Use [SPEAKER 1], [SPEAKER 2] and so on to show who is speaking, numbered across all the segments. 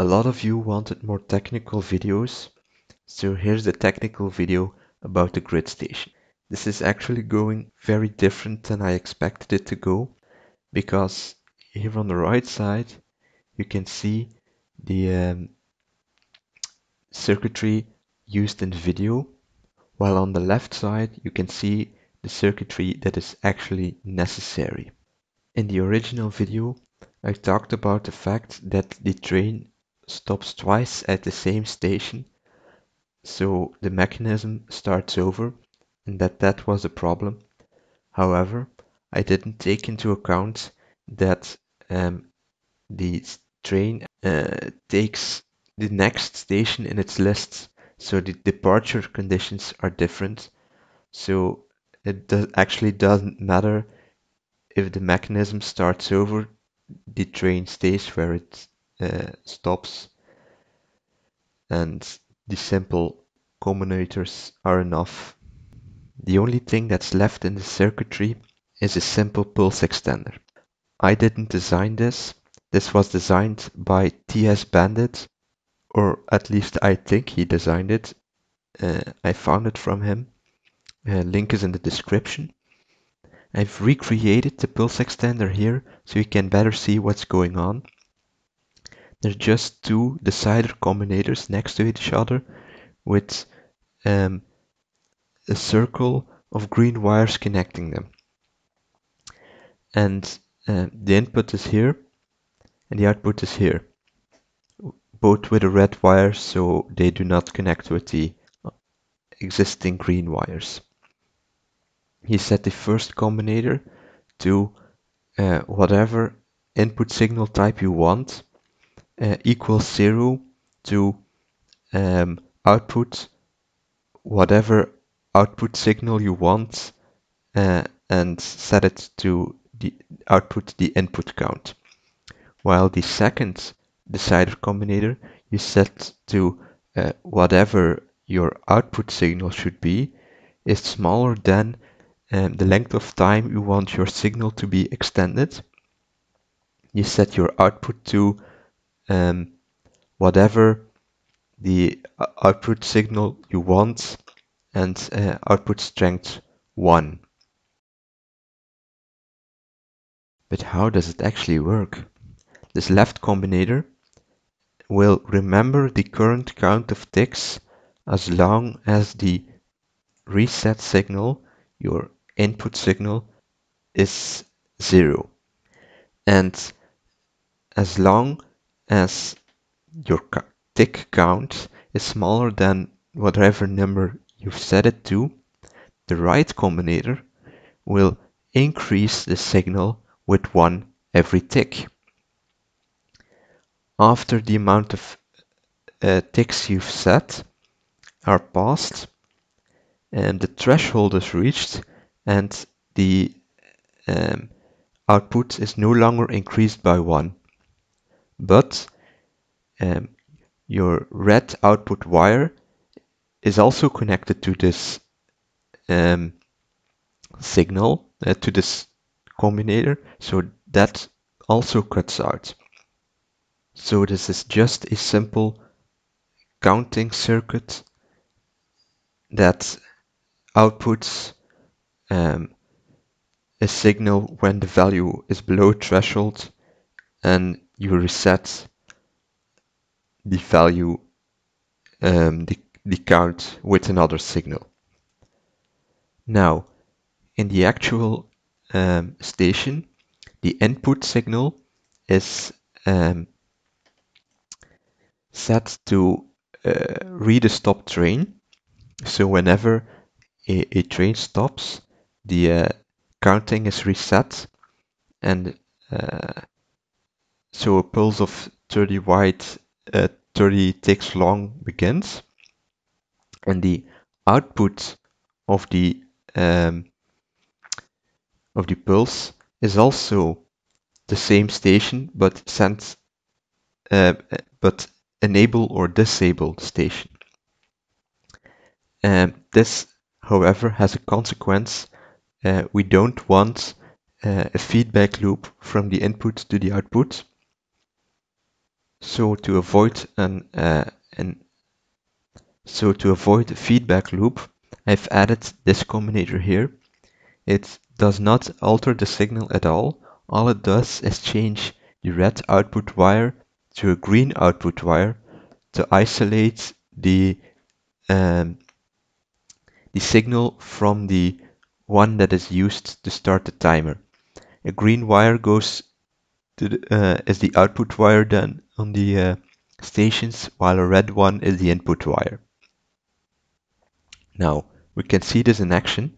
[SPEAKER 1] A lot of you wanted more technical videos, so here's the technical video about the grid station. This is actually going very different than I expected it to go, because here on the right side you can see the um, circuitry used in the video, while on the left side you can see the circuitry that is actually necessary. In the original video I talked about the fact that the train stops twice at the same station, so the mechanism starts over and that that was a problem. However, I didn't take into account that um, the train uh, takes the next station in its list, so the departure conditions are different. So it does, actually doesn't matter if the mechanism starts over the train stays where it uh, stops and the simple combinators are enough. The only thing that's left in the circuitry is a simple pulse extender. I didn't design this. This was designed by TS Bandit, or at least I think he designed it. Uh, I found it from him. Uh, link is in the description. I've recreated the pulse extender here so you can better see what's going on. There's just two decider combinators next to each other with um, a circle of green wires connecting them. And uh, the input is here and the output is here, both with a red wire so they do not connect with the existing green wires. You set the first combinator to uh, whatever input signal type you want uh, equals zero to um, output whatever output signal you want uh, and set it to the output the input count. While the second decider combinator you set to uh, whatever your output signal should be is smaller than um, the length of time you want your signal to be extended. You set your output to um, whatever the uh, output signal you want and uh, output strength 1. But how does it actually work? This left combinator will remember the current count of ticks as long as the reset signal, your input signal is zero. And as long as your tick count is smaller than whatever number you've set it to, the right combinator will increase the signal with one every tick. After the amount of uh, ticks you've set are passed and the threshold is reached, and the um, output is no longer increased by one. But um, your red output wire is also connected to this um, signal, uh, to this combinator, so that also cuts out. So this is just a simple counting circuit that outputs um, a signal when the value is below threshold and you reset the value, um, the, the count with another signal. Now, in the actual um, station, the input signal is um, set to uh, read a stop train. So whenever a, a train stops, the uh, counting is reset and uh, so a pulse of 30 wide, uh, 30 ticks long begins and the output of the um, of the pulse is also the same station but sent uh, but enable or disable the station. Um, this however has a consequence uh, we don't want uh, a feedback loop from the input to the output. So to avoid an, uh, an so to avoid a feedback loop, I've added this combinator here. It does not alter the signal at all. All it does is change the red output wire to a green output wire to isolate the um, the signal from the one that is used to start the timer. A green wire goes to the, uh, is the output wire then on the uh, stations, while a red one is the input wire. Now, we can see this in action.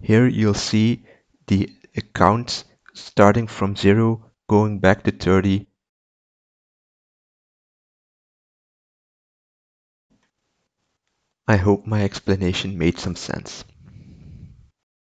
[SPEAKER 1] Here you'll see the account starting from 0, going back to 30, I hope my explanation made some sense.